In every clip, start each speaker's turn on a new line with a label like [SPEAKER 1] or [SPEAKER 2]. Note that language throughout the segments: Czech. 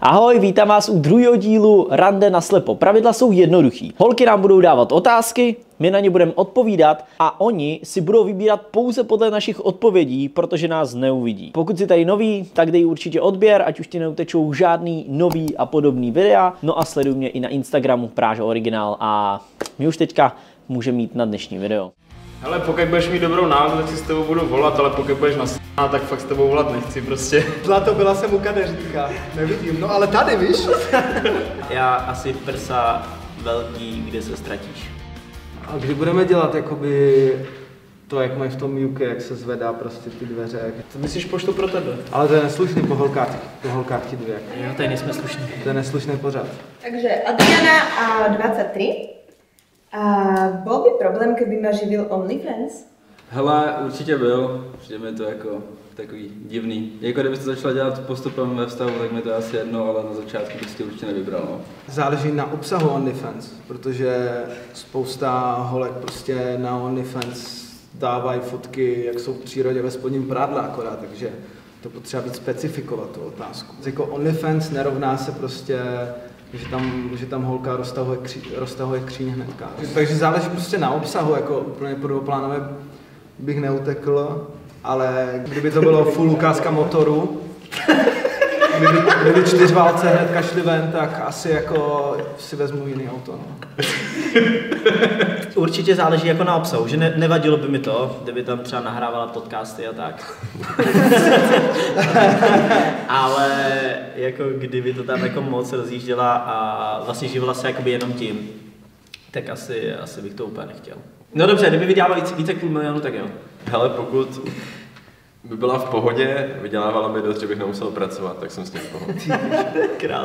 [SPEAKER 1] Ahoj, vítám vás u druhého dílu Rande na slepo. Pravidla jsou jednoduchý. Holky nám budou dávat otázky, my na ně budeme odpovídat a oni si budou vybírat pouze podle našich odpovědí, protože nás neuvidí. Pokud jsi tady nový, tak dej určitě odběr, ať už ti neutečou žádný nový a podobný videa. No a sleduj mě i na Instagramu Práže Originál a my už teďka můžeme mít na dnešní video.
[SPEAKER 2] Hele, pokud budeš mít dobrou náladu, tak si s tebou budu volat, ale pokud budeš na tak fakt s tebou volat nechci prostě.
[SPEAKER 3] Zlato byla jsem u kadeřníka, nevidím, no ale tady víš.
[SPEAKER 1] Já asi prsa velký, kde se ztratíš.
[SPEAKER 3] A kdy budeme dělat jakoby to, jak mají v tom UK, jak se zvedá prostě ty dveře. Jak...
[SPEAKER 2] To myslíš poštu pro tebe?
[SPEAKER 3] Ale to je neslušný po holkách, po holkách ti dvě.
[SPEAKER 1] Jo, tady nejsme slušní.
[SPEAKER 3] To je neslušný pořád.
[SPEAKER 4] Takže Adriana a 23. A bol by problém, keby ma živil OnlyFans?
[SPEAKER 5] Hele, určitě byl. Přijde mi to jako takový divný. Jako kdybyste začala dělat postupem ve vztahu, tak mi to asi jedno, ale na začátku byste určitě nevybral. No.
[SPEAKER 3] Záleží na obsahu OnlyFans, protože spousta holek prostě na OnlyFans dávají fotky, jak jsou v přírodě ve spodním prádle akorát, takže to potřeba víc specifikovat tu otázku. Jako OnlyFans nerovná se prostě že tam, že tam holka roztahuje, kří, roztahuje kříň hnedka. Takže záleží prostě na obsahu, jako úplně prvoplánově bych neutekl, ale kdyby to bylo full ukázka motoru, kdyby, kdyby čtyřválce hnedka šli ven, tak asi jako si vezmu jiný auto. No.
[SPEAKER 1] Určitě záleží jako na obsahu, že ne, nevadilo by mi to, kdyby tam třeba nahrávala podcasty a tak. Ale jako kdyby to tam jako moc rozjížděla a vlastně živila se jakoby jenom tím, tak asi, asi bych to úplně nechtěl. No dobře, kdyby vydělával více, více půl milionu, tak jo.
[SPEAKER 6] Hele, pokud by byla v pohodě, vydělávala by dost, že bych nemusel pracovat, tak jsem s tím v pohodě.
[SPEAKER 1] Král.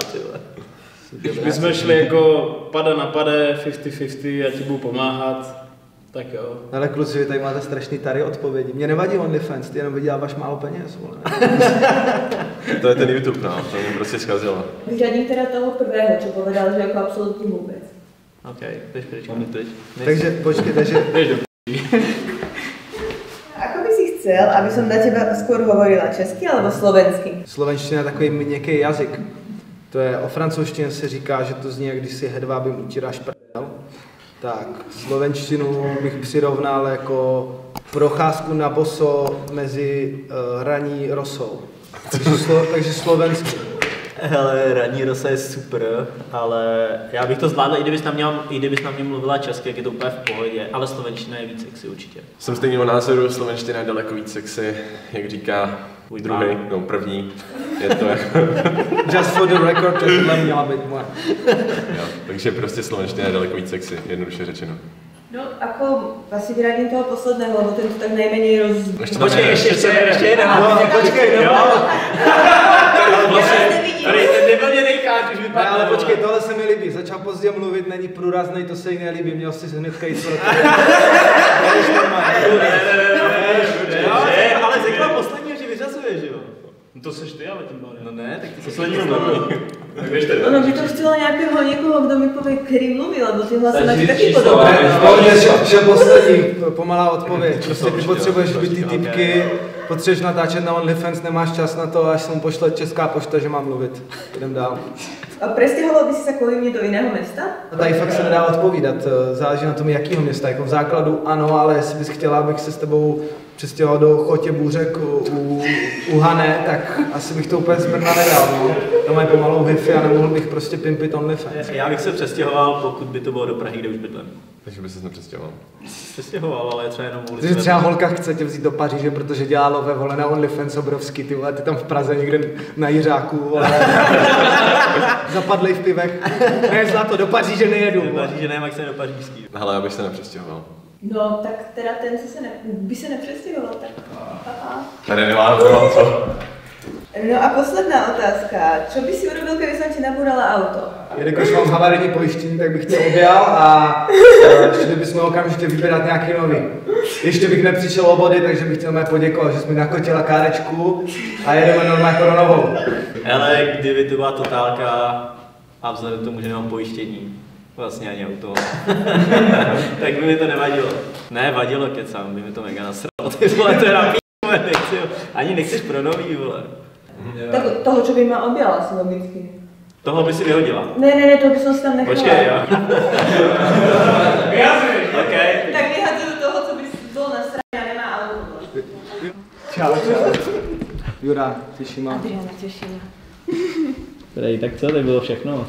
[SPEAKER 2] Když bychom šli jako pada na pade, 50-50, já ti budu pomáhat, tak jo.
[SPEAKER 3] Ale kluci, vy tady máte strašný tady odpovědi. Mě nevadí OnlyFans, ty jenom vyděláváš málo peněz, vole.
[SPEAKER 6] to je ten YouTube, no, to mě prostě zkazilo.
[SPEAKER 4] Vyřadím teda toho prvého, čo povedal, že jako absolutně vůbec.
[SPEAKER 1] OK, jdeš pryč.
[SPEAKER 3] Takže počkej, takže...
[SPEAKER 4] chcel, aby som na teba skôr hovorila česky alebo slovensky?
[SPEAKER 3] Slovenština je takový měkký jazyk. To je, o francouzštině se říká, že to zní, jak když si hedvábím utíráš prdel. Tak, slovenštinu bych přirovnal jako procházku na boso mezi uh, raní rosou. Takže, slo, takže slovenský.
[SPEAKER 1] Hele, ranní rosa je super, ale já bych to zvládl, i kdybys na mě, i kdybys na mě mluvila česky, jak je to úplně v pohodě, ale slovenština je víc sexy určitě.
[SPEAKER 6] Jsem stejného názoru, slovenština je daleko víc sexy, jak říká můj druhý, no první. Je to jako...
[SPEAKER 3] Just for the record, to tohle měla být moje.
[SPEAKER 6] jo, takže prostě slovenština je daleko víc sexy, jednoduše řečeno.
[SPEAKER 4] No, ako asi vyradím toho posledného, lebo ten to tak nejméně roz...
[SPEAKER 6] Ještě
[SPEAKER 1] Počkej, ještě, ještě, ještě jeden.
[SPEAKER 3] No,
[SPEAKER 1] Tady ten už vypadá.
[SPEAKER 3] ale počkej, tohle se mi líbí. Začal pozdě mluvit, není průrazný, to se jí nelíbí, měl si hnedka jít pro
[SPEAKER 1] Ale řekla posledního, že vyřazuje, že jo?
[SPEAKER 2] No to seš ty, ale tím pádem.
[SPEAKER 1] No ne, tak ty jsi
[SPEAKER 4] Ono by to chtělo nějakého někoho, kdo mi povie, který mluví, lebo ty hlasy máš taky podobné.
[SPEAKER 3] Pohodě, že, že poslední, pomalá odpověď. Prostě ty potřebuješ být ty typky, potřebuješ natáčet na OnlyFans, nemáš čas na to, až se mu pošle česká pošta, že mám mluvit. Jdem dál.
[SPEAKER 4] A prestěhoval by si se kvůli mě do jiného města?
[SPEAKER 3] A tady fakt se nedá odpovídat, eh, záleží na tom, jakýho města. Jako v základu ano, ale jestli bys chtěla, abych se s tebou přestěhoval do Chotě Bůřek u, u Hané, tak asi bych to úplně z Brna nedal. No. Tam mají pomalou Wi-Fi a nemohl bych prostě pimpit OnlyFans.
[SPEAKER 1] Já bych se přestěhoval, pokud by to bylo do Prahy, kde už bydlím.
[SPEAKER 6] Takže by se nepřestěhoval.
[SPEAKER 1] Přestěhoval, ale třeba jenom ulici.
[SPEAKER 3] Takže třeba holka chce tě vzít do Paříže, protože dělá love vole na OnlyFans obrovský, ty vole, ty tam v Praze někde na Jiřáku, vole. Zapadlej v pivech. Ne, zlato, do Paříže nejedu.
[SPEAKER 1] Do. Paříže ne, jak se do pařížský.
[SPEAKER 6] Hele, já bych se nepřestěhoval.
[SPEAKER 4] No, tak teda ten, co se ne, by se nepřestěhoval, tak aha.
[SPEAKER 6] Tady nemám to, co?
[SPEAKER 4] No a posledná otázka. Čo by si urobil, keby som ti nabúrala auto?
[SPEAKER 3] Jelikož mám havarijní pojištění, tak bych tě objal a eh, šli bychom okamžitě vybírat nějaký nový. Ještě bych nepřišel o body, takže bych chtěl mé poděkovat, že jsi mi nakotila kárečku a jedeme normálně jako novou.
[SPEAKER 1] Ale kdyby to byla totálka a vzhledem k tomu, že nemám pojištění, vlastně ani auto, tak by mi to nevadilo. Ne, vadilo, kecám, by mi to mega nasralo, ty vole, to je na nechci, ani nechceš pro nový, vole.
[SPEAKER 4] Tak toho, čo by ma objal asi logicky.
[SPEAKER 1] Toho by si vyhodila.
[SPEAKER 4] Ne, ne, ne, to bych si tam nechala.
[SPEAKER 1] Počkej, jo. okay.
[SPEAKER 4] Tak vyhazuju toho, co by bylo na straně a nemá alkohol.
[SPEAKER 3] Čau, čau. Jura, těším má.
[SPEAKER 4] Adriana těšila.
[SPEAKER 1] Prej, tak co, to bylo všechno.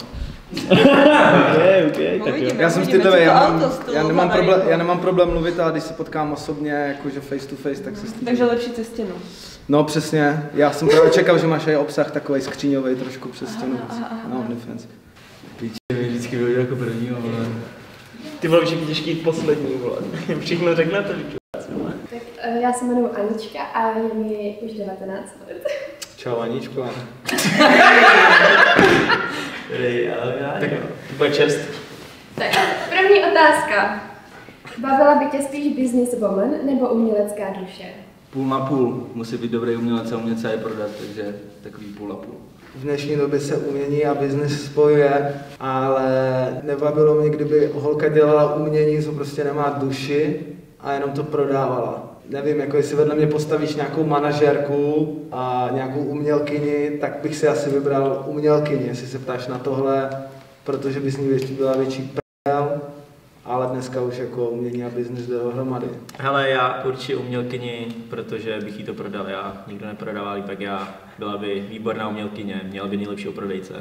[SPEAKER 1] okay, okay, tak jo.
[SPEAKER 4] Uvidíme.
[SPEAKER 3] Já jsem stydlivý, já, mám, já, nemám problém, já nemám problém mluvit, ale když se potkám osobně, jakože face to face, tak se stydím.
[SPEAKER 4] Takže lepší cez stěnu.
[SPEAKER 3] No přesně, já jsem právě čekal, že máš i obsah takový skříňový trošku přes stěnu. No, OnlyFans.
[SPEAKER 5] Mě vždycky vyhodil jako první, ale...
[SPEAKER 2] Ty vole, všichni těžký jít poslední, vole. Všechno řeknete.
[SPEAKER 7] Tak eh, já se jmenuji Anička a je mi už 19 let.
[SPEAKER 3] Čau Aničko.
[SPEAKER 1] Prej, ale já,
[SPEAKER 2] Tak
[SPEAKER 1] jo.
[SPEAKER 2] to bude čest.
[SPEAKER 7] Tak, první otázka. Bavila by tě spíš business woman nebo umělecká duše?
[SPEAKER 5] Půl na půl. Musí být dobrý umělec a umět se je prodat, takže takový půl a půl.
[SPEAKER 3] V dnešní době se umění a biznis spojuje, ale nebavilo mě, kdyby holka dělala umění, co prostě nemá duši a jenom to prodávala. Nevím, jako jestli vedle mě postavíš nějakou manažerku a nějakou umělkyni, tak bych si asi vybral umělkyni, jestli se ptáš na tohle, protože by z ní větší byla větší prdel, ale dneska už jako umění a biznis jde dohromady.
[SPEAKER 1] Hele, já určitě umělkyni, protože bych jí to prodal já. Nikdo neprodává líp jak já. Byla by výborná umělkyně, měla by nejlepšího prodejce.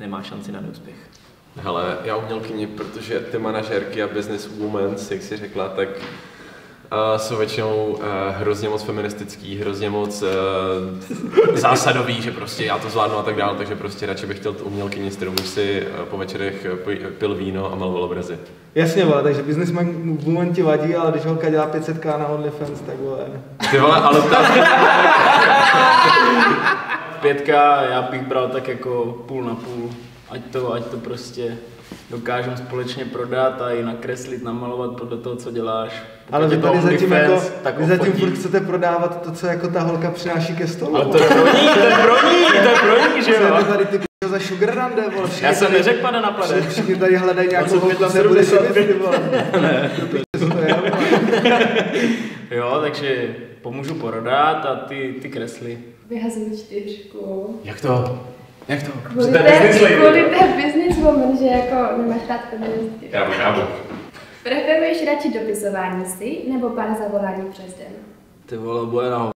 [SPEAKER 1] Nemá šanci na neúspěch.
[SPEAKER 6] Hele, já umělkyni, protože ty manažerky a business women, jak si řekla, tak uh, jsou většinou uh, hrozně moc feministický, hrozně moc uh, zásadový, že prostě já to zvládnu a tak dále, takže prostě radši bych chtěl tu umělkyni, s kterou bych si uh, po večerech pil víno a maloval obrazy.
[SPEAKER 3] Jasně, vole, takže business woman ti vadí, ale když holka dělá 500k na OnlyFans, tak vole.
[SPEAKER 6] Ty vole, ale ta,
[SPEAKER 2] Pětka, já bych bral tak jako půl na půl. Ať to, ať to prostě dokážeme společně prodat a i nakreslit, namalovat podle toho, co děláš. Pokud
[SPEAKER 3] Ale
[SPEAKER 2] je
[SPEAKER 3] vy
[SPEAKER 2] to
[SPEAKER 3] tady zatím, jako,
[SPEAKER 2] OnlyFans, tak
[SPEAKER 3] vy zatím furt chcete prodávat to, co jako ta holka přináší ke stolu.
[SPEAKER 2] Ale to je pro ní, to je pro ní, to je pro ní, že
[SPEAKER 3] Co je to
[SPEAKER 2] jo?
[SPEAKER 3] tady ty p***o za sugar rande, vole. Všichni
[SPEAKER 2] Já jsem neřekl pane na
[SPEAKER 3] všichni- tady hledají nějakou
[SPEAKER 2] 25
[SPEAKER 3] holku,
[SPEAKER 2] na
[SPEAKER 3] se bude
[SPEAKER 2] 75.
[SPEAKER 3] živit, ty vole. Ne.
[SPEAKER 2] Jo, takže pomůžu prodat a ty, ty kresly.
[SPEAKER 7] Vyhazuju čtyřku.
[SPEAKER 6] jak to? Jak to?
[SPEAKER 7] Kvůli
[SPEAKER 2] to je
[SPEAKER 7] té, kvůli té business woman, že jako nemáš rád feministky.
[SPEAKER 6] Kámo, kámo.
[SPEAKER 7] Preferuješ radši dopisování si nebo pár zavolání přes den?
[SPEAKER 5] Ty vole, bude na.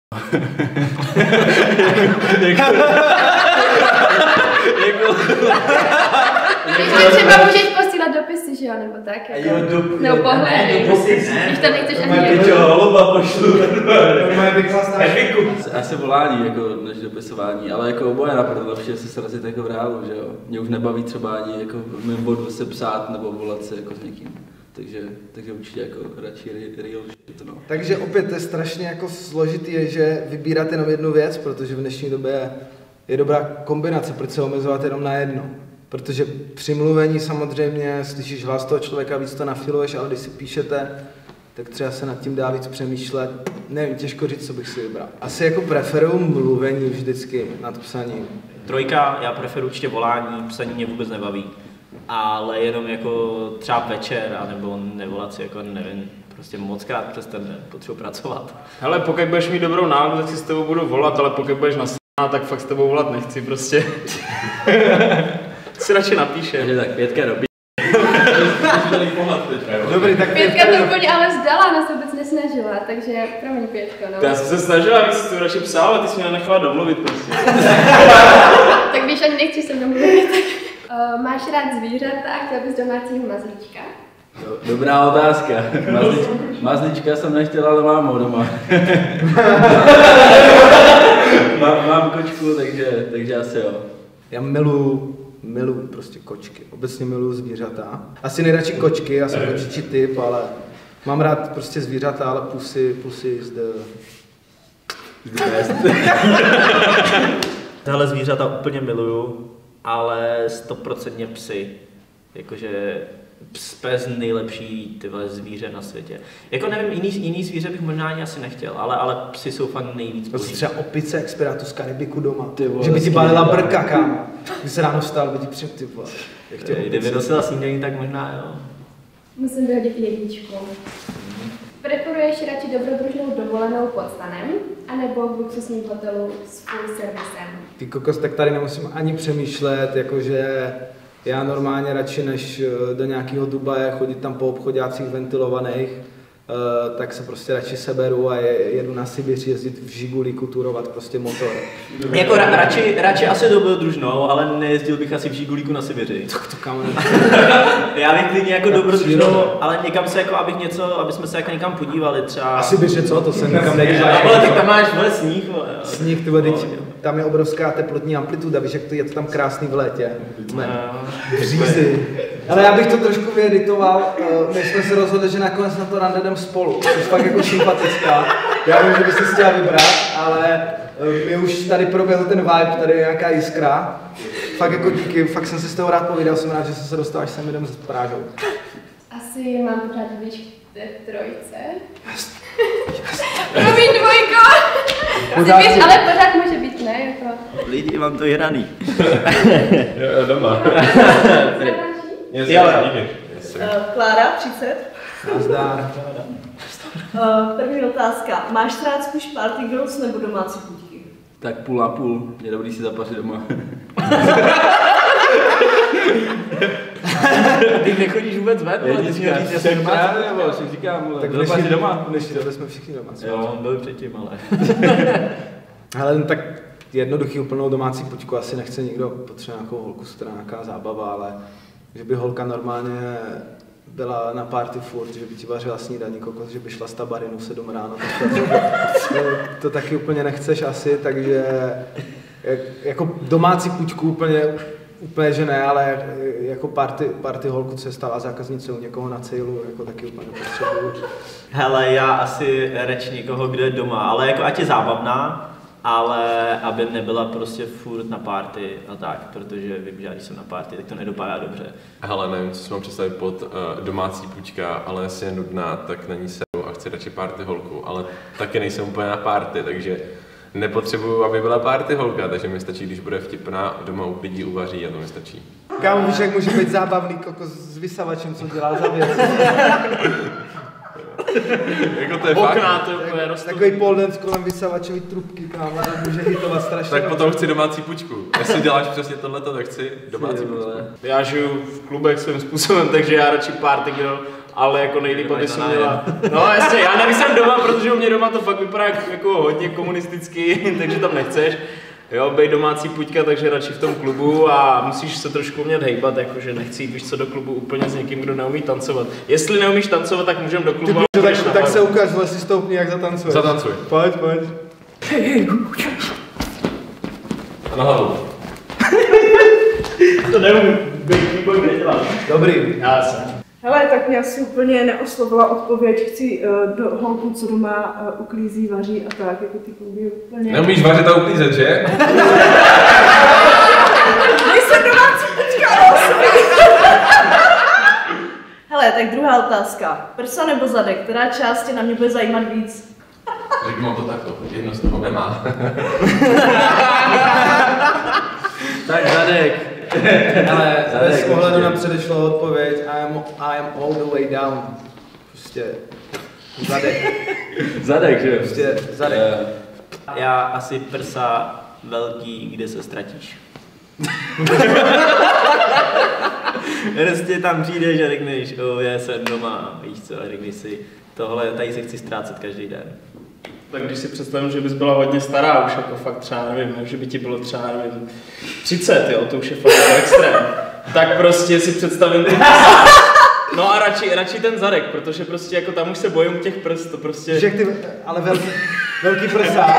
[SPEAKER 7] Když mi třeba můžeš posílat dopisy, že jo, nebo tak? Jako, nebo pohledy. Když to nechceš ani jedno.
[SPEAKER 1] holuba pošlu.
[SPEAKER 3] Moje vyklásná
[SPEAKER 5] Asi- Asi volání, jako než dopisování, ale jako oboje na prdel, lepší je se srazit jako v reálu, že jo. Mě už nebaví třeba ani jako mimo bodu se psát nebo volat se jako s někým. Takže, takže určitě jako radši re- real shit, no.
[SPEAKER 3] Takže opět je strašně jako složitý, je, že vybírat jenom jednu věc, protože v dnešní době je dobrá kombinace, proč se omezovat jenom na jedno. Protože při mluvení samozřejmě slyšíš hlas toho člověka, víc to nafiluješ, ale když si píšete, tak třeba se nad tím dá víc přemýšlet. Nevím, těžko říct, co bych si vybral. Asi jako preferuju mluvení vždycky nad psaním.
[SPEAKER 1] Trojka, já preferuji určitě volání, psaní mě vůbec nebaví. Ale jenom jako třeba večer, anebo nevolat si, jako nevím, prostě moc krát přes ten den, potřebuji pracovat.
[SPEAKER 2] Hele, pokud budeš mít dobrou náladu, tak si s tebou budu volat, ale pokud budeš na tak fakt s tebou volat nechci, prostě. si radši napíše.
[SPEAKER 5] Takže tak pětka do
[SPEAKER 3] Dobrý, tak
[SPEAKER 7] Pětka to úplně ale vzdala, ona se vůbec nesnažila, takže promiň pětko, no.
[SPEAKER 2] Já jsem se snažila, abych si to radši psal, ale ty jsi mě nenechala domluvit prostě.
[SPEAKER 7] Tak když ani nechci se mnou mluvit, tak... Uh, máš rád zvířata a chtěl bys domácího mazlíčka?
[SPEAKER 5] Do, dobrá otázka. Mazlič, mazlička jsem nechtěl, ale mám ho doma. mám, mám kočku, takže, takže asi jo.
[SPEAKER 3] Já miluju, miluju prostě kočky. Obecně miluju zvířata. Asi nejradši kočky, já jsem kočičí typ, ale mám rád prostě zvířata, ale pusy, pusy zde.
[SPEAKER 1] Tahle zvířata úplně miluju, ale stoprocentně psy. Jakože pes nejlepší tyhle zvíře na světě. Jako nevím, jiný, jiný zvíře bych možná ani asi nechtěl, ale, ale psy jsou fakt nejvíc
[SPEAKER 3] Prostě
[SPEAKER 1] boží.
[SPEAKER 3] třeba opice expirátu z Karibiku doma.
[SPEAKER 5] Ty vole,
[SPEAKER 3] že by ti balila brka, kámo. Když se ráno vstal, by ti před ty vole. Jak tě
[SPEAKER 1] Kdyby nosila snídaní, tak možná jo.
[SPEAKER 7] Musím vyhodit jedničku. Preferuješ radši dobrodružnou dovolenou pod stanem, anebo v luxusním hotelu s full servisem?
[SPEAKER 3] Ty kokos, tak tady nemusím ani přemýšlet, jakože já normálně radši než eh, do nějakého Dubaje chodit tam po obchodácích ventilovaných, Uh, tak se prostě radši seberu a je, jedu na Sibiř jezdit v Žigulíku turovat prostě motor.
[SPEAKER 1] Jako ra, radši, radši asi dobrodružnou, ale nejezdil bych asi v Žigulíku na Sibiři.
[SPEAKER 3] To, to kam
[SPEAKER 1] Já bych klidně jako dobrodružnou, ale někam se jako, abych něco, aby jsme se jako někam podívali třeba.
[SPEAKER 3] A Sibiř je co, to se nikam nedíváš.
[SPEAKER 1] Ale tak tam máš vole sníh, vole.
[SPEAKER 3] Sníh, ty vole, tam je obrovská teplotní amplituda, víš, jak to je to tam krásný v létě. Břízy. Ale já bych to trošku vyeditoval, eh, my jsme se rozhodli, že nakonec na to rande jdem spolu, což fakt jako sympatická. Já vím, že byste si chtěla vybrat, ale eh, my už tady proběhl ten vibe, tady je nějaká jiskra. Fakt jako díky, fakt jsem si z toho rád povídal, jsem rád, že jsem se dostal, až sem jdem s Prážou.
[SPEAKER 7] Asi mám pořád víš té trojce. Promiň dvojko! Víš, ale pořád může být, ne? Jako...
[SPEAKER 1] Lidi, mám to hraný.
[SPEAKER 6] Jo, doma.
[SPEAKER 1] Jo, jo.
[SPEAKER 4] Uh, Klára, 30.
[SPEAKER 3] Nazdár.
[SPEAKER 4] Uh, první otázka. Máš rád spíš party girls nebo domácí půjčky?
[SPEAKER 5] Tak půl na půl, je dobrý si zapařit doma.
[SPEAKER 1] Ty nechodíš vůbec ven, ale ty jsi měl říct, že jsi doma.
[SPEAKER 5] nebo si říkám,
[SPEAKER 3] Tak dnešní,
[SPEAKER 5] doma.
[SPEAKER 3] v dnešní době jsme všichni doma.
[SPEAKER 1] Jo, byl předtím, ale.
[SPEAKER 3] Ale no tak jednoduchý úplnou domácí puťku asi nechce nikdo, potřebuje nějakou holku, co teda nějaká zábava, ale že by holka normálně byla na party furt, že by ti vařila snídaní kokos, že by šla z tabarinu v 7 ráno, tak to, to, to taky úplně nechceš asi, takže jak, jako domácí puťku úplně, úplně že ne, ale jako party, party holku, co se stala zákaznice u někoho na cílu, jako taky úplně potřebuju.
[SPEAKER 1] Hele, já asi reč někoho, kdo je doma, ale jako ať je zábavná, ale aby nebyla prostě furt na party a tak, protože vím, že když jsem na party, tak to nedopadá dobře.
[SPEAKER 6] Hele, nevím, co si mám představit pod uh, domácí půjčka, ale jestli je nudná, tak na ní sedu a chci radši party holku, ale taky nejsem úplně na party, takže nepotřebuju, aby byla party holka, takže mi stačí, když bude vtipná, doma u lidí uvaří a to mi stačí.
[SPEAKER 3] Kámo, víš, jak může být zábavný kokos s vysavačem, co dělá za věc.
[SPEAKER 6] jako to je fakt.
[SPEAKER 2] Okna, to je rostou.
[SPEAKER 3] Takový pole dance kolem vysavačový trubky, kámo, to může hitovat strašně.
[SPEAKER 6] Tak potom chci domácí půjčku. Jestli děláš přesně tohleto, tak chci domácí
[SPEAKER 5] vole.
[SPEAKER 2] Já žiju v klubech svým způsobem, takže já radši party girl, ale jako nejlíp, aby jsem měla... No jasně, já nejsem doma, protože u mě doma to fakt vypadá jak- jako hodně komunisticky, takže tam nechceš. Jo, bej domácí puťka, takže radši v tom klubu a musíš se trošku umět hejbat, jakože nechci jít, víš co, do klubu úplně s někým, kdo neumí tancovat. Jestli neumíš tancovat, tak můžeme do klubu. a
[SPEAKER 3] tak, tak se ukáž, si stoupni, jak zatancuješ.
[SPEAKER 6] Zatancuj.
[SPEAKER 3] Pojď, pojď.
[SPEAKER 6] A na hlavu.
[SPEAKER 1] To neumím, být výboj nedělám.
[SPEAKER 3] Dobrý.
[SPEAKER 2] Já jsem.
[SPEAKER 8] Hele, tak mě asi úplně neoslovila odpověď. Chci uh, do holku, co doma uh, uklízí, vaří a tak, jako ty kluby úplně.
[SPEAKER 6] Neumíš vařit a uklízet, že?
[SPEAKER 8] Nejsem domácí počka,
[SPEAKER 4] Hele, tak druhá otázka. Prsa nebo zadek, která část tě na mě bude zajímat víc?
[SPEAKER 6] Mám to takto, jedno z toho nemá.
[SPEAKER 5] Tak zadek.
[SPEAKER 3] Ale bez ohledu na předešlou odpověď, I am, I am all the way down. Prostě zadek,
[SPEAKER 5] Zadek, že jo?
[SPEAKER 3] prostě zadek.
[SPEAKER 5] Eh,
[SPEAKER 1] Já asi prsa velký, kde se ztratíš. prostě tam přijdeš a řekneš, o, já jsem doma, víš co, a řekneš si, tohle, tady se chci ztrácet každý den.
[SPEAKER 2] Tak když si představím, že bys byla hodně stará, už jako fakt třeba nevím, že by ti bylo třeba nevím, 30, jo, to už je fakt jako extrém. Tak prostě si představím ten No a radši, radši ten zadek, protože prostě jako tam už se bojím těch prst, to prostě...
[SPEAKER 3] Víš, jak ty, ale velký, velký prsa.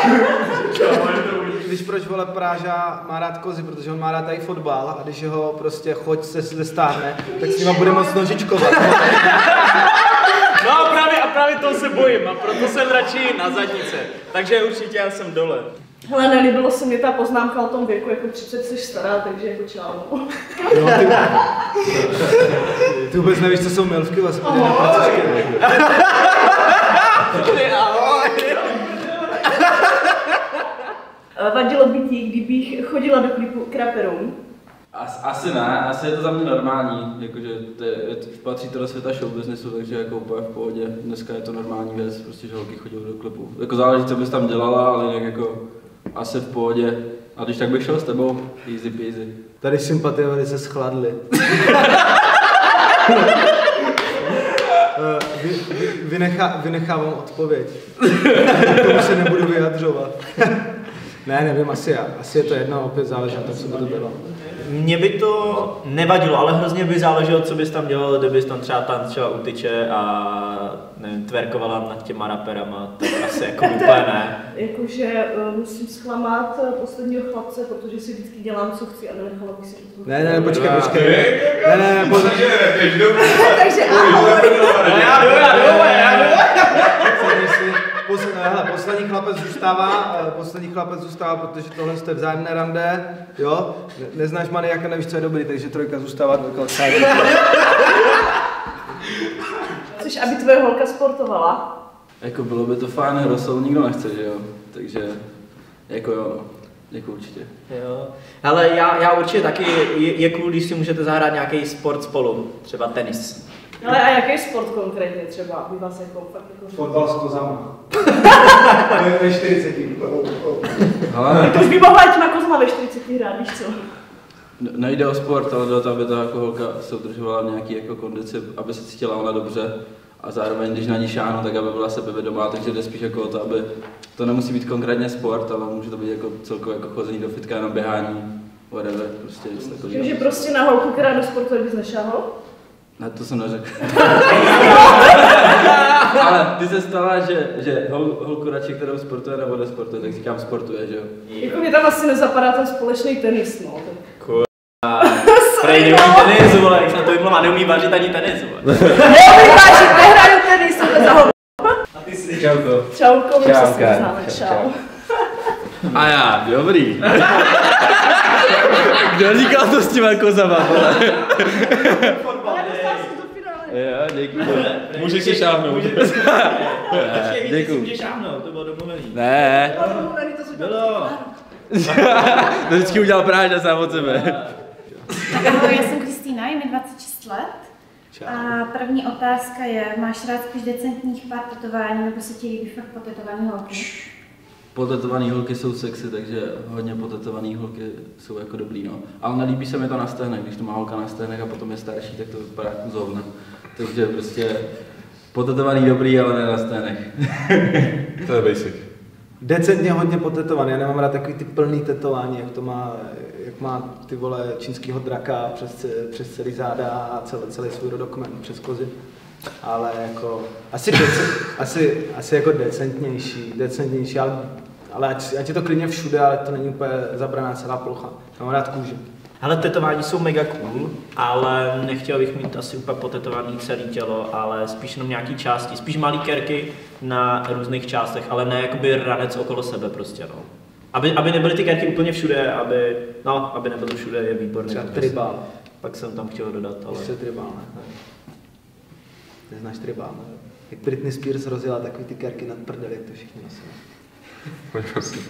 [SPEAKER 3] Když proč vole Práža má rád kozy, protože on má rád i fotbal a když ho prostě choď se se stáhne, tak s nima bude moc nožičkovat.
[SPEAKER 2] No a právě, a právě toho se bojím a proto jsem radši na zadnice. Takže určitě já jsem dole.
[SPEAKER 8] Hele, nelíbilo se mi ta poznámka o tom věku, jako 30 jsi stará, takže jako čau.
[SPEAKER 3] No, ty, ty vůbec nevíš, co jsou milvky, vlastně na pracičky.
[SPEAKER 4] Eh, Vadilo by ti, kdybych chodila do klipu k raperům?
[SPEAKER 5] As, asi ne, asi je to za mě normální, jakože to je, je, patří to do světa show businessu, takže jako úplně v pohodě. Dneska je to normální věc, prostě, že holky chodí do klipu. Jako záleží, co bys tam dělala, ale jinak jako asi v pohodě. A když tak bych šel s tebou, easy peasy.
[SPEAKER 3] Tady sympatie velice schladly. Eh, vy, vy, vynechá, vynechávám odpověď. K tomu se nebudu vyjadřovat. ne, nevím, asi, asi je to jedno, opět záleží na tom, co by to bylo.
[SPEAKER 1] Mně by to nevadilo, ale hrozně by záleželo, co bys tam dělal, kdybys tam třeba tančila u tyče a nevím, tverkovala nad těma raperama, tak asi jako úplně ne.
[SPEAKER 8] Jakože uh, musím zklamat uh, posledního chlapce, protože si vždycky dělám, co chci a nenechala bych si to.
[SPEAKER 3] Ne, ne, počkej, počkej. Ne, ne, ne, pozor.
[SPEAKER 8] Takže ahoj.
[SPEAKER 1] Já jdu, já jdu, já jdu.
[SPEAKER 3] Poslední, hele, poslední chlapec zůstává, eh, poslední chlapec zůstává, protože tohle jste vzájemné rande, jo? Ne, neznáš maniaka, nevíš, co je dobrý, takže trojka zůstává, dvojka odchází.
[SPEAKER 8] Chceš, aby tvoje holka sportovala?
[SPEAKER 5] Jako bylo by to fajn, Rosol nikdo nechce, že jo? Takže jako jo, no. Jako určitě.
[SPEAKER 1] Jo. Ale já, já určitě taky, je, je cool, když si můžete zahrát nějaký sport spolu, třeba tenis.
[SPEAKER 8] Ale a jaký sport konkrétně třeba by vás jako fakt jako...
[SPEAKER 3] Fotbal s kozama. Ve- Ve 40.
[SPEAKER 5] Ale
[SPEAKER 8] To už by mohla jít na kozma ve 40 hrát, víš co?
[SPEAKER 5] nejde o sport, ale jde o to, aby ta jako holka se udržovala v nějaký jako kondici, aby se cítila ona dobře. A zároveň, když na ní šáhnu, tak aby byla sebevědomá, takže jde spíš jako o to, aby to nemusí být konkrétně sport, ale může to být jako celkově jako chození do fitka, jenom běhání, whatever, prostě nic
[SPEAKER 8] Takže
[SPEAKER 5] takového.
[SPEAKER 8] prostě na holku, která do sportu bys nešáhl?
[SPEAKER 5] Ne, to jsem neřekl. Ale ty se stala, že, že hol, holku radši, kterou sportuje nebo nesportuje, tak říkám sportuje, že jo?
[SPEAKER 8] Jako mě tam asi nezapadá ten společný tenis, no.
[SPEAKER 1] Prej neumí tenis, vole, jak se na to vymlouvá, neumí vařit ani tenis, vole.
[SPEAKER 8] Neumím vážit, nehraju tenis, to je za hovno.
[SPEAKER 5] Čauko.
[SPEAKER 8] Čauko, my se známe,
[SPEAKER 5] Čau,
[SPEAKER 8] čau.
[SPEAKER 5] A já, dobrý. Kdo říkal to s těma kozama, vole?
[SPEAKER 8] Ale dostal jsem do finále.
[SPEAKER 5] Jo, děkuji. Můžeš si šáhnout.
[SPEAKER 1] Jestli můžeš šáhnout, to bylo domluvený.
[SPEAKER 5] Ne,
[SPEAKER 8] Ale domluvený, to se
[SPEAKER 1] Bylo.
[SPEAKER 5] to vždycky udělal právě sám od sebe.
[SPEAKER 9] Tak ahoj, já jsem Kristýna, je mi 26 let. A první otázka je, máš rád spíš decentních pár tetování, nebo se ti líbí fakt potetovaný holky?
[SPEAKER 5] Potetovaný holky jsou sexy, takže hodně potetovaný holky jsou jako dobrý, no. Ale nelíbí se mi to na stehnech, když to má holka na stehnech a potom je starší, tak to vypadá jako zovna. Takže prostě potetovaný dobrý, ale ne na stehnech.
[SPEAKER 6] To je basic.
[SPEAKER 3] Decentně hodně potetovaný, já nemám rád takový ty plný tetování, jak to má, jak má ty vole čínskýho draka přes, přes celý záda a celý, celý svůj rodokmen přes kozy. Ale jako, asi, dece, asi, asi jako decentnější, decentnější, ale, ale ať, ať je to klidně všude, ale to není úplně zabraná celá plocha. Já mám rád kůži.
[SPEAKER 1] Hele, tetování jsou mega cool, ale nechtěl bych mít asi úplně potetovaný celé tělo, ale spíš jenom nějaký části, spíš malý kerky na různých částech, ale ne jakoby ranec okolo sebe prostě, no. Aby, aby nebyly ty kerky úplně všude, aby, no, aby nebyly všude, je výborný.
[SPEAKER 3] Třeba tribal.
[SPEAKER 1] Pak jsem tam chtěl dodat, ale...
[SPEAKER 3] Ještě tribal, ne? Neznáš tribal, ne? Jak Britney Spears rozjela takový ty kerky nad prdeli, jak to všichni nosili.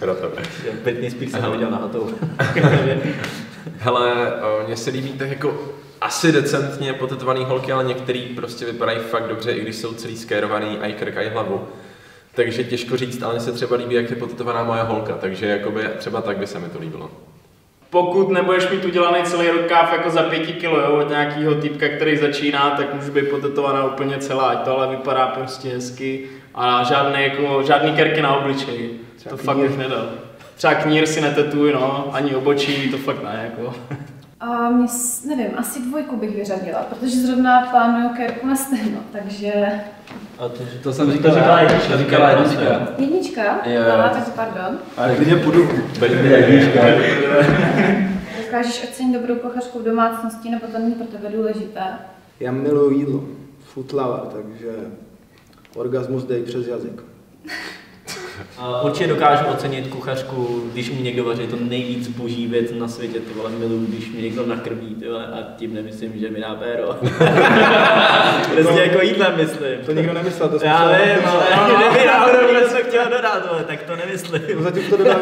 [SPEAKER 6] Tebe.
[SPEAKER 1] Britney Spears jsem neviděl na hotovou.
[SPEAKER 6] Hele, o, mně se líbí tak jako asi decentně potetovaný holky, ale některý prostě vypadají fakt dobře, i když jsou celý skérovaný a i krk, a i hlavu. Takže těžko říct, ale mně se třeba líbí, jak je potetovaná moje holka, takže jakoby třeba tak by se mi to líbilo.
[SPEAKER 2] Pokud nebudeš mít udělaný celý rukáv jako za pěti kilo jo, od nějakého typka, který začíná, tak může být potetovaná úplně celá, ať to ale vypadá prostě hezky a žádný, jako, žádný kerky na obličeji. To fakt bych nedal. Třeba knír si netetuj, no, ani obočí, to fakt ne, jako.
[SPEAKER 9] A mě, nevím, asi dvojku bych vyřadila, protože zrovna plánuju kérku na stehno, takže
[SPEAKER 1] A to,
[SPEAKER 5] To jsem
[SPEAKER 1] To
[SPEAKER 5] říkal,
[SPEAKER 1] říkala
[SPEAKER 5] já,
[SPEAKER 1] jednička,
[SPEAKER 5] to říkala jednička.
[SPEAKER 9] jednička,
[SPEAKER 5] Jo, jo.
[SPEAKER 9] Aha, tak pardon.
[SPEAKER 5] A klidně půjdu.
[SPEAKER 9] Dokážeš ocenit dobrou kuchařku v domácnosti, nebo to není pro tebe důležité?
[SPEAKER 3] Já miluji jídlo, food lover, takže orgasmus dej přes jazyk.
[SPEAKER 1] A určitě dokážu ocenit kuchařku, když umí někdo vařit to nejvíc boží věc na světě, ty vole miluju, když mě někdo nakrmí, ty vole, a tím nemyslím, že mi dá péro. prostě jako jídlem myslím.
[SPEAKER 3] To nikdo nemyslel, to jsme
[SPEAKER 1] Já vím, ale náhodou někdo se chtěl dodat, vole, tak to nemyslím.
[SPEAKER 3] Zatím to dodám.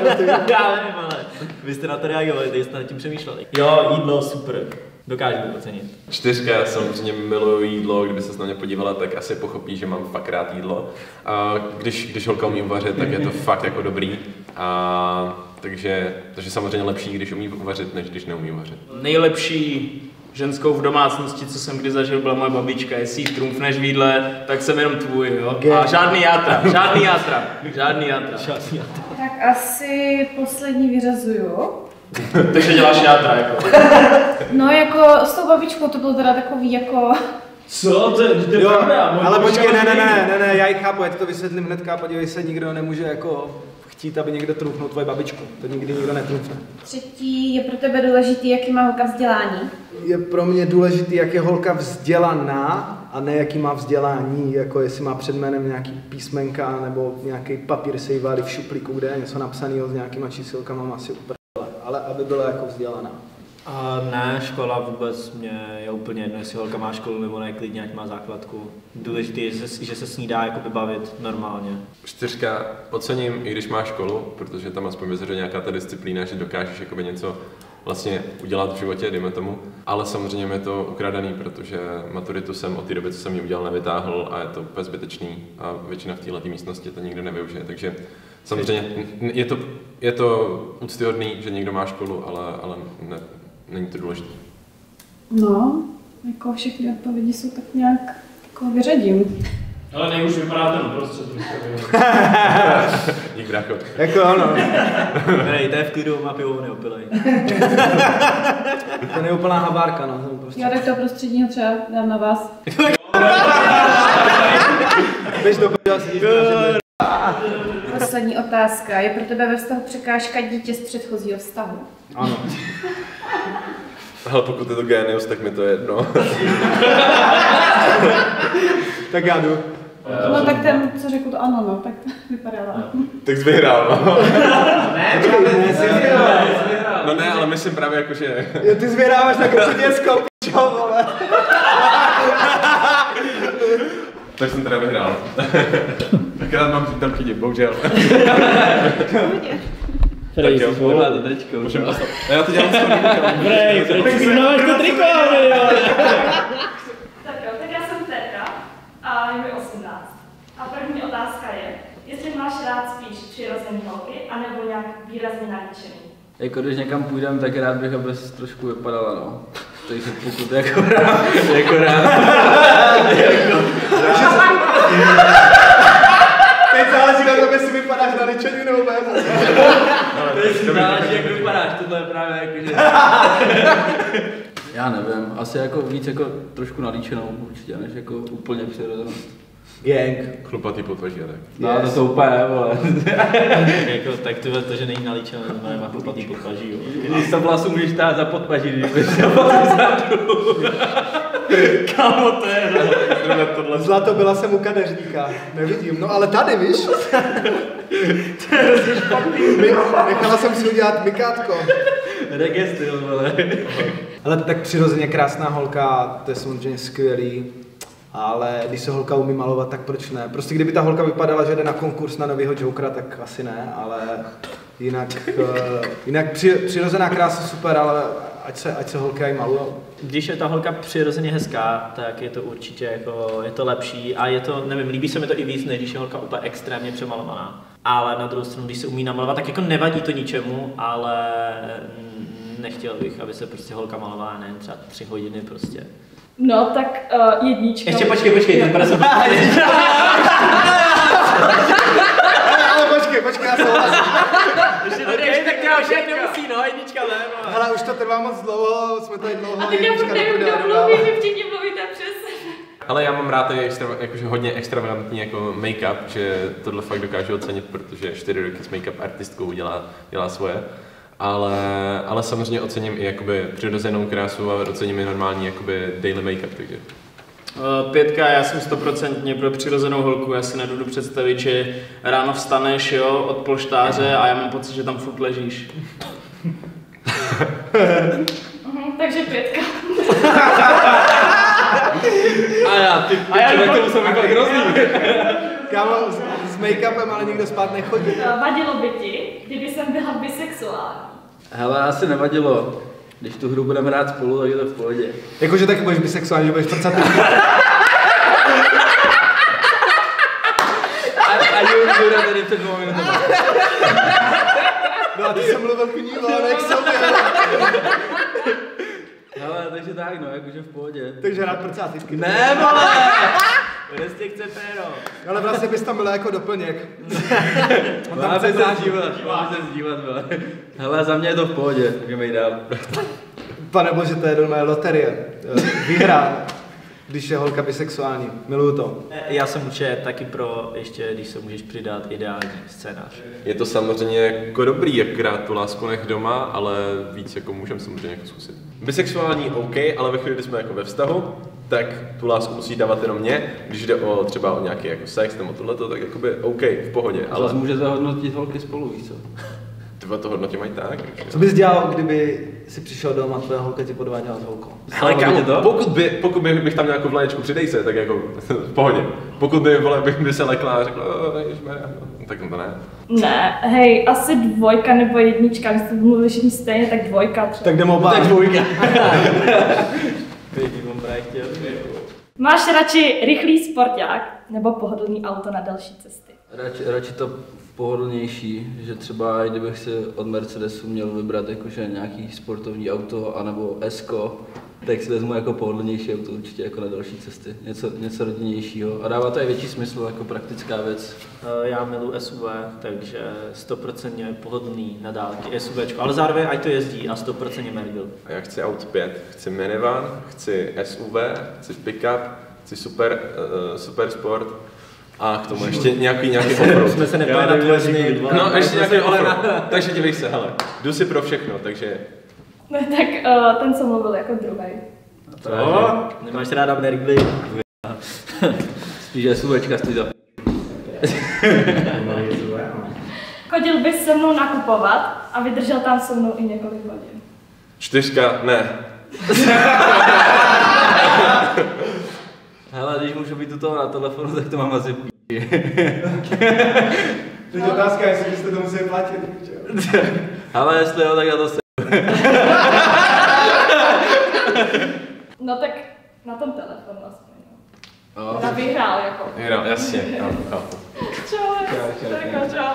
[SPEAKER 1] Já vím, ale Vy jste na to reagovali, tady jste nad tím přemýšleli. Jo, jídlo super. Dokážu to ocenit.
[SPEAKER 6] Čtyřka, samozřejmě miluju jídlo, kdyby se na mě podívala, tak asi pochopí, že mám fakt rád jídlo. A když, když holka umí uvařit, tak je to fakt jako dobrý. A takže, takže samozřejmě lepší, když umí uvařit, než když neumí uvařit.
[SPEAKER 2] Nejlepší ženskou v domácnosti, co jsem kdy zažil, byla moje babička. Jestli jí trumfneš v jídle, tak jsem jenom tvůj, jo. A žádný játra, žádný játra, žádný játra.
[SPEAKER 1] Žádný játra.
[SPEAKER 9] Tak asi poslední vyřazuju.
[SPEAKER 2] Takže děláš játra, jako.
[SPEAKER 9] No jako s tou babičkou to bylo teda takový jako...
[SPEAKER 1] Co? To je, to je
[SPEAKER 3] Jo,
[SPEAKER 1] pravda.
[SPEAKER 3] Ale počkej, ne, ne, ne, ne, ne, já ji chápu, ať to vysvětlím hnedka, podívej se, nikdo nemůže jako chtít, aby někdo trumfnul tvoji babičku. To nikdy nikdo netrumfne.
[SPEAKER 9] Třetí je pro tebe důležitý, jaký má holka vzdělání.
[SPEAKER 3] Je pro mě důležitý, jak je holka vzdělaná a ne jaký má vzdělání, jako jestli má před jménem nějaký písmenka nebo nějaký papír se jí válí v šuplíku, kde je něco napsaného s nějakýma čísilkama, mám asi úplně, byla jako vzdělaná.
[SPEAKER 1] A ne, škola vůbec mě je úplně jedno, jestli holka má školu nebo ne, klidně ať má základku. Důležité je, že se- že se s ní dá jako bavit normálně.
[SPEAKER 6] Čtyřka, ocením, i když máš školu, protože tam aspoň vyzře nějaká ta disciplína, že dokážeš jakoby něco vlastně udělat v životě, dejme tomu. Ale samozřejmě mi je to ukradený, protože maturitu jsem od té doby, co jsem ji udělal, nevytáhl a je to úplně zbytečný a většina v této místnosti to nikdo nevyužije. Takže samozřejmě je to, je to úctyhodný, že někdo má školu, ale, ale ne, není to důležité.
[SPEAKER 8] No, jako všechny odpovědi jsou tak nějak jako vyřadím.
[SPEAKER 2] Ale nej už vypadá ten uprostřed.
[SPEAKER 6] Dík, brácho.
[SPEAKER 3] Jako ano,
[SPEAKER 1] to je v klidu, má pivo neopilej.
[SPEAKER 3] to je úplná havárka, no, to prostě.
[SPEAKER 8] Já tak toho prostředního třeba dám na vás.
[SPEAKER 3] Běž do na židli.
[SPEAKER 9] Poslední otázka. Je pro tebe ve vztahu překážka dítě z předchozího vztahu?
[SPEAKER 3] Ano.
[SPEAKER 6] Ale pokud je to genius, tak mi to je jedno.
[SPEAKER 3] Tak já jdu.
[SPEAKER 8] No tak ten, co řekl to ano, no, tak vypadala.
[SPEAKER 6] tak jsi vyhrál, no.
[SPEAKER 3] Ne, jsi vyhrál.
[SPEAKER 6] No ne, ale myslím právě jako, že...
[SPEAKER 3] Jo, ty zvědáváš na konci dětskou, pičo, vole.
[SPEAKER 6] Tak jsem teda vyhrál. tak já mám přítelkyni, bohužel.
[SPEAKER 1] Frej,
[SPEAKER 6] jo,
[SPEAKER 1] jsi volá.
[SPEAKER 5] to tričko.
[SPEAKER 6] Můžeme dostat. No já to dělám s tím.
[SPEAKER 1] Znáš to triko, jo?
[SPEAKER 10] Tak jo, tak já jsem Terka a je mi 18. A první otázka je, jestli máš rád spíš přirozený holky, anebo nějak výrazně naličený.
[SPEAKER 5] Jako když někam půjdem, tak rád bych, aby se trošku vypadala, no. Takže pokud jako rád, jako rád.
[SPEAKER 3] Teď záleží na tom, jestli vypadáš na ličení nebo bez.
[SPEAKER 5] Záleží, jak vypadáš, tohle je právě jako, že... Já nevím, asi jako víc jako trošku nalíčenou určitě, než jako úplně přirozenost.
[SPEAKER 3] Gang.
[SPEAKER 6] Chlupatý tak.
[SPEAKER 5] No, to to úplně ne, vole.
[SPEAKER 1] jako, tak ty to, že není nalíčené, to nemá chlupatý podpaží, jo.
[SPEAKER 5] Když to vlasu můžeš tát za podpaží, když bys to vzadu.
[SPEAKER 2] Kámo, to je, no.
[SPEAKER 6] tohle.
[SPEAKER 3] Zlato byla jsem u kadeřníka. Nevidím, no ale tady, víš? My- Nechala jsem si udělat mikátko.
[SPEAKER 5] Registr, vole.
[SPEAKER 3] Ale tak přirozeně krásná holka, to je samozřejmě skvělý. Ale když se holka umí malovat, tak proč ne? Prostě kdyby ta holka vypadala, že jde na konkurs na nového Jokera, tak asi ne, ale jinak, eh, jinak při, přirozená krása super, ale ať se, ať se holky aj malujou.
[SPEAKER 1] Když je ta holka přirozeně hezká, tak je to určitě jako, je to lepší a je to, nevím, líbí se mi to i víc, než když je holka úplně extrémně přemalovaná. Ale na druhou stranu, když se umí namalovat, tak jako nevadí to ničemu, ale nechtěl bych, aby se prostě holka malovala, nevím, třeba tři hodiny prostě.
[SPEAKER 10] No, tak uh, jednička.
[SPEAKER 1] Ještě počkej, počkej, vypadá se
[SPEAKER 3] Ale, počkej, počkej, já souhlasím.
[SPEAKER 1] Ještě tady okay, tak to už nemusí, no, jednička ne.
[SPEAKER 3] Hele, už to trvá moc dlouho, jsme tady dlouho.
[SPEAKER 10] A teď já furt nevím, kdo mluví, vy všichni mluvíte přes
[SPEAKER 6] Ale já mám rád extra, jakože hodně extravagantní jako make-up, že tohle fakt dokážu ocenit, protože 4 roky s make-up artistkou dělá, dělá svoje. Ale, ale samozřejmě ocením i jakoby přirozenou krásu a ocením i normální jakoby daily make-up, takže
[SPEAKER 2] Uh, Pětka, já jsem stoprocentně pro přirozenou holku, já si nedodu představit, že ráno vstaneš, jo, od polštáře a já mám pocit, že tam furt ležíš.
[SPEAKER 10] Mhm, takže pětka.
[SPEAKER 5] A já, ty,
[SPEAKER 2] A já
[SPEAKER 5] ty,
[SPEAKER 2] jdu
[SPEAKER 5] k tomu jsem jako hrozný.
[SPEAKER 3] Kámo, s, s make-upem, ale nikdo spát nechodí.
[SPEAKER 10] Uh, vadilo by ti, kdyby jsem byla bisexuální.
[SPEAKER 5] Hele, asi nevadilo. Když tu hru budeme hrát spolu, tak je to v pohodě.
[SPEAKER 3] Jakože taky budeš bisexuální, že budeš prcat
[SPEAKER 5] A, a Jura tady před dvou minutami.
[SPEAKER 3] No a ty jsem mluvil k ní, ale jak sobě.
[SPEAKER 5] Hele, takže tak, no, jakože v pohodě.
[SPEAKER 3] Takže rád prcát tyčky.
[SPEAKER 5] Ne, vole!
[SPEAKER 1] Prostě chce péro.
[SPEAKER 3] Ale vlastně bys tam byl jako doplněk.
[SPEAKER 5] Máme se zdívat, máme se zdívat, vole. Hele, za mě je to v pohodě, můžeme jít dál.
[SPEAKER 3] Pane bože, to je do mé loterie. Výhra, když je holka bisexuální. Miluju to.
[SPEAKER 1] Já jsem určitě taky pro, ještě když se můžeš přidat, ideální scénář.
[SPEAKER 6] Je to samozřejmě jako dobrý, jak krát tu lásku nech doma, ale víc jako můžeme samozřejmě jako zkusit. Bisexuální OK, ale ve chvíli, kdy jsme jako ve vztahu, tak tu lásku musí dávat jenom mě. Když jde o třeba o nějaký jako sex nebo tohleto, tak jakoby OK, v pohodě,
[SPEAKER 5] Ale
[SPEAKER 6] ale
[SPEAKER 5] můžete hodnotit holky spolu, víš co?
[SPEAKER 6] Dva to hodnotě mají tak.
[SPEAKER 3] Co bys dělal, kdyby si přišel doma a tvoje holka ti podváděla s holkou?
[SPEAKER 6] Ale
[SPEAKER 5] ti to?
[SPEAKER 6] kámo, pokud, by, pokud by, bych tam měl jako vlaječku přidej se, tak jako v pohodě. Pokud by, vole, bych by se lekla a řekla, no, tak to ne.
[SPEAKER 10] Ne, hej, asi dvojka nebo jednička, když jste mluvili všichni stejně, tak dvojka třeba.
[SPEAKER 3] Tak jdeme oba. Tak dvojka.
[SPEAKER 10] Máš radši rychlý sporták nebo pohodlný auto na další cesty?
[SPEAKER 5] Radši, radši to pohodlnější, že třeba i kdybych si od Mercedesu měl vybrat jakože nějaký sportovní auto anebo Esko, tak si vezmu jako pohodlnější auto určitě jako na další cesty. Něco, něco rodinnějšího. A dává to i větší smysl jako praktická věc.
[SPEAKER 1] Eh, Já miluji SUV, takže 100% pohodlný na dálky SUVčko, ale zároveň ať to jezdí a 100% Mergel.
[SPEAKER 6] A já chci aut 5, chci minivan, chci SUV, chci pickup, chci super, uh, super sport a k tomu ještě nějaký nějaký offroad.
[SPEAKER 1] Jsme se nepali na tvoje.
[SPEAKER 6] No, ještě nějaký offroad. Takže dívej se, hele, jdu si pro všechno, takže
[SPEAKER 10] Ne, tak uh, ten, co mluvil jako druhý.
[SPEAKER 1] To? Nemáš ráda Mergely?
[SPEAKER 5] Spíš SUVčka stojí za
[SPEAKER 10] Chodil bys se mnou nakupovat a vydržel tam se mnou i několik hodin.
[SPEAKER 6] čtyřka, ne.
[SPEAKER 5] Hele, když můžu být u toho na telefonu, tak to mám asi.
[SPEAKER 3] Teď otázka, jestli byste to museli platit.
[SPEAKER 5] Ale jestli jo, tak já to se...
[SPEAKER 10] No tak na tom telefonu aspoň. no. Na vyhrál jako.
[SPEAKER 6] Jo, jasně, jo, jo.
[SPEAKER 10] Čau, čau, čau.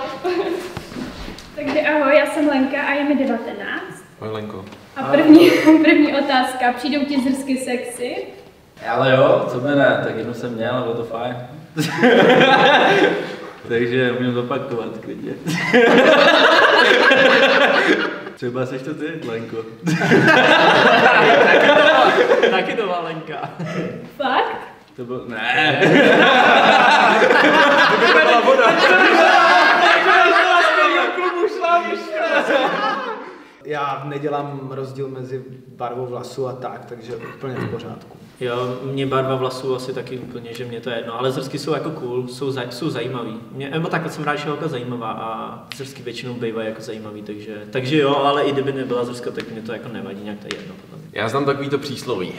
[SPEAKER 10] Takže ahoj, já jsem Lenka a je mi 19.
[SPEAKER 6] Ahoj Lenko.
[SPEAKER 10] A první, první otázka, přijdou ti zrsky sexy?
[SPEAKER 5] Ale jo, co by ne, tak jednou jsem měl, bylo to fajn. Takže můžu zopakovat klidně. Třeba seš to ty, Lenko.
[SPEAKER 1] Taky to Valenka.
[SPEAKER 10] Fakt?
[SPEAKER 5] To bylo, ne.
[SPEAKER 3] Já nedělám rozdíl mezi barvou vlasu a tak, takže úplně v pořádku.
[SPEAKER 1] Jo, mě barva vlasů asi taky úplně, že mě to je jedno, ale zrsky jsou jako cool, jsou, zaj, jsou zajímavý. Mě, nebo takhle jsem rád, že je holka zajímavá a zrsky většinou bývají jako zajímavý, takže, takže jo, ale i kdyby nebyla zrska, tak mě to jako nevadí, nějak to je jedno. Potom.
[SPEAKER 6] Já znám takový to přísloví.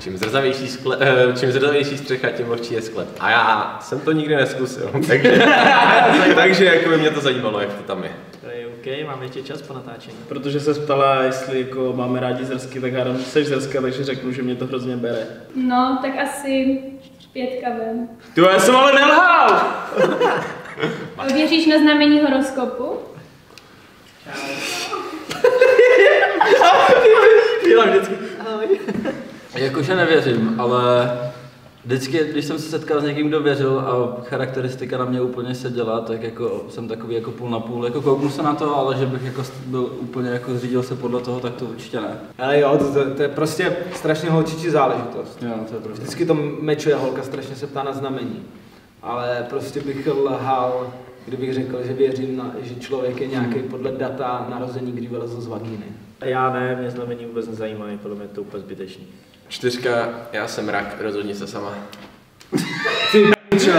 [SPEAKER 6] Čím zrzavější, skle, eh, čím zrzavější střecha, tím horší je sklep. A já jsem to nikdy neskusil, takže, takže jako by mě to zajímalo, jak to tam je.
[SPEAKER 1] OK, máme ještě čas po natáčení.
[SPEAKER 2] Protože se ptala, jestli jako máme rádi zrsky, tak já jsi zrska, takže řeknu, že mě to hrozně bere.
[SPEAKER 10] No, tak asi pětka ven.
[SPEAKER 2] Ty já jsem ale nelhal!
[SPEAKER 10] Věříš na znamení horoskopu?
[SPEAKER 1] Chvíla vždycky.
[SPEAKER 5] Jakože nevěřím, ale vždycky, když jsem se setkal s někým, kdo věřil a charakteristika na mě úplně seděla, tak jako jsem takový jako půl na půl. Jako kouknu se na to, ale že bych jako byl úplně jako zřídil se podle toho, tak to určitě ne.
[SPEAKER 3] Ale jo, to, to, to je prostě strašně holčičí záležitost.
[SPEAKER 5] Jo, to je pravda.
[SPEAKER 3] Vždycky to mečuje holka, strašně se ptá na znamení. Ale prostě bych lhal, kdybych řekl, že věřím, na, že člověk je nějaký podle data narození, kdy vylezl z vagíny.
[SPEAKER 1] Já ne, mě znamení vůbec nezajímají, podle mě je to úplně zbytečný.
[SPEAKER 6] Čtyřka, já jsem rak, rozhodni se sama.
[SPEAKER 3] Čo?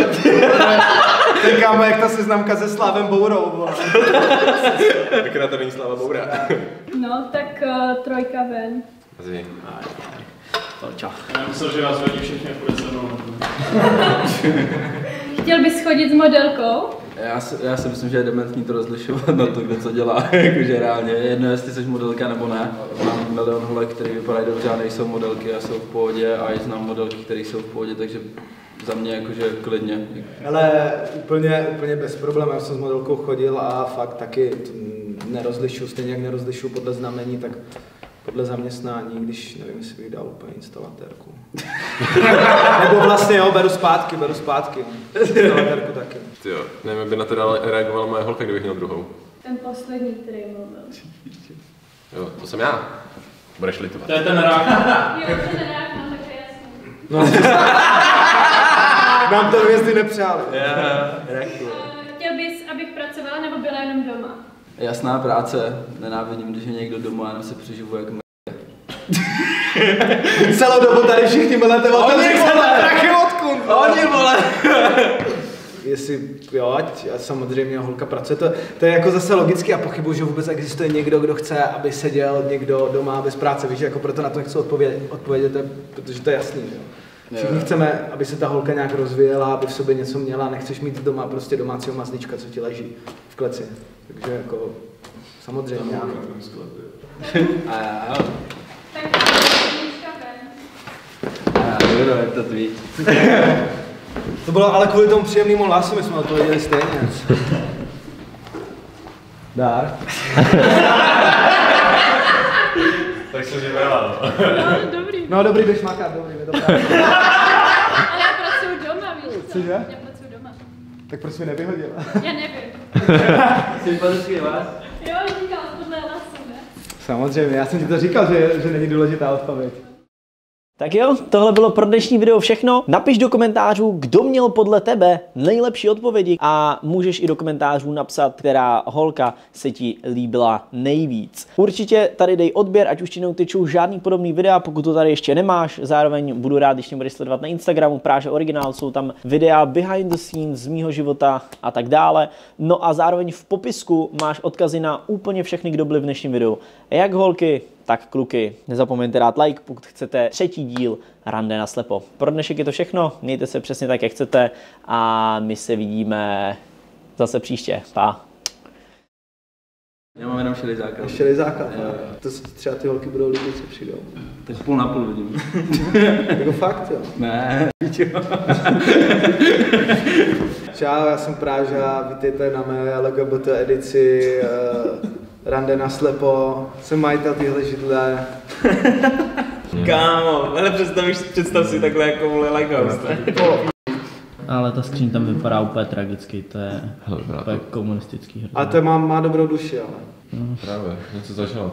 [SPEAKER 3] Ten kámo, jak ta seznamka se Slávem Bourou. vole.
[SPEAKER 6] Akorát to není Slava Boura.
[SPEAKER 10] No, tak uh, trojka ven.
[SPEAKER 6] Asi.
[SPEAKER 1] Čau.
[SPEAKER 2] Já myslel, že vás hodí všechny půjde se mnou.
[SPEAKER 10] Chtěl bys chodit s modelkou?
[SPEAKER 5] Já si, já si myslím, že je dementní to rozlišovat na to, kdo co dělá, jakože reálně. Jedno, jestli jsi modelka nebo ne. Mám milion holek, který vypadají dobře a nejsou modelky a jsou v pohodě a i znám modelky, které jsou v pohodě, takže za mě jakože klidně.
[SPEAKER 3] Ale úplně, úplně bez problémů, já jsem s modelkou chodil a fakt taky nerozlišu, stejně jak nerozlišu podle znamení, tak podle zaměstnání, když nevím, jestli bych dal úplně instalatérku. Nebo vlastně jo, beru zpátky, beru zpátky. Instalatérku taky.
[SPEAKER 6] Ty jo, nevím, jak by na to reagovala moje holka, kdybych měl druhou.
[SPEAKER 9] Ten poslední, který mluvil.
[SPEAKER 6] Jo, to jsem já. Budeš litovat.
[SPEAKER 2] To je ten rák.
[SPEAKER 9] Jo, ten reák, no tak je jasný.
[SPEAKER 3] No. Nám to hvězdy nepřáli.
[SPEAKER 9] Eh, Chtěl bys, abych pracovala nebo byla jenom doma?
[SPEAKER 5] Jasná práce, nenávidím, když je někdo doma, jenom se přeživu jak m***.
[SPEAKER 3] Celou dobu tady všichni milete o tom, že prachy odkud.
[SPEAKER 5] Oni vole!
[SPEAKER 3] Jestli, jo, ať a samozřejmě holka pracuje, to, to je jako zase logicky a pochybuji, že vůbec existuje někdo, kdo chce, aby seděl někdo doma bez práce, víš, jako proto na to nechci odpovědět, odpovědět protože to je jasný, že jo. Všichni chceme, aby se ta holka nějak rozvíjela, aby v sobě něco měla, nechceš mít doma prostě domácího mazlíčka, co ti leží v kleci. Takže jako, samozřejmě. ano.
[SPEAKER 5] A jo.
[SPEAKER 9] Tak
[SPEAKER 5] to tvý.
[SPEAKER 3] To bylo ale kvůli tomu příjemnému hlasu, my jsme odpověděli stejně. Dár.
[SPEAKER 6] Tak se vybrala.
[SPEAKER 9] No, dobrý.
[SPEAKER 3] No dobrý, jdeš makat, dobrý, mi to.
[SPEAKER 9] Ale já pracuji doma, víš co?
[SPEAKER 3] Cože?
[SPEAKER 9] Já pracuji doma.
[SPEAKER 3] Tak proč mi nevyhodila?
[SPEAKER 9] Já nevím.
[SPEAKER 5] Sympatický vás?
[SPEAKER 9] Jo, říkal, podle hlasu, ne?
[SPEAKER 3] Samozřejmě, já jsem ti to říkal, že, že není důležitá odpověď.
[SPEAKER 1] Tak jo, tohle bylo pro dnešní video všechno. Napiš do komentářů, kdo měl podle tebe nejlepší odpovědi a můžeš i do komentářů napsat, která holka se ti líbila nejvíc. Určitě tady dej odběr, ať už ti neutečou žádný podobný videa, pokud to tady ještě nemáš. Zároveň budu rád, když mě budeš sledovat na Instagramu, Práže Originál, jsou tam videa behind the scenes z mýho života a tak dále. No a zároveň v popisku máš odkazy na úplně všechny, kdo byli v dnešním videu. Jak holky, tak kluky, nezapomeňte dát like, pokud chcete třetí díl Rande na slepo. Pro dnešek je to všechno, mějte se přesně tak, jak chcete a my se vidíme zase příště. Pa.
[SPEAKER 5] Já mám jenom.
[SPEAKER 3] Ještě základ.
[SPEAKER 5] Jo, jo.
[SPEAKER 3] To si třeba ty holky budou líbit, co přijdou.
[SPEAKER 5] Tak půl na půl vidím.
[SPEAKER 3] jako fakt, jo.
[SPEAKER 5] Ne.
[SPEAKER 3] Čau, já jsem Práža, vítejte na mé LGBT edici uh, Rande na slepo. Jsem majitel téhle židle.
[SPEAKER 2] Kámo, ale představíš, představ si takhle jako vole Lighthouse. ne?
[SPEAKER 1] Ale ta skříň tam vypadá úplně tragicky, to je
[SPEAKER 6] Hele,
[SPEAKER 1] úplně komunistický
[SPEAKER 3] A to má, má dobrou duši, ale.
[SPEAKER 6] Právě, něco začalo.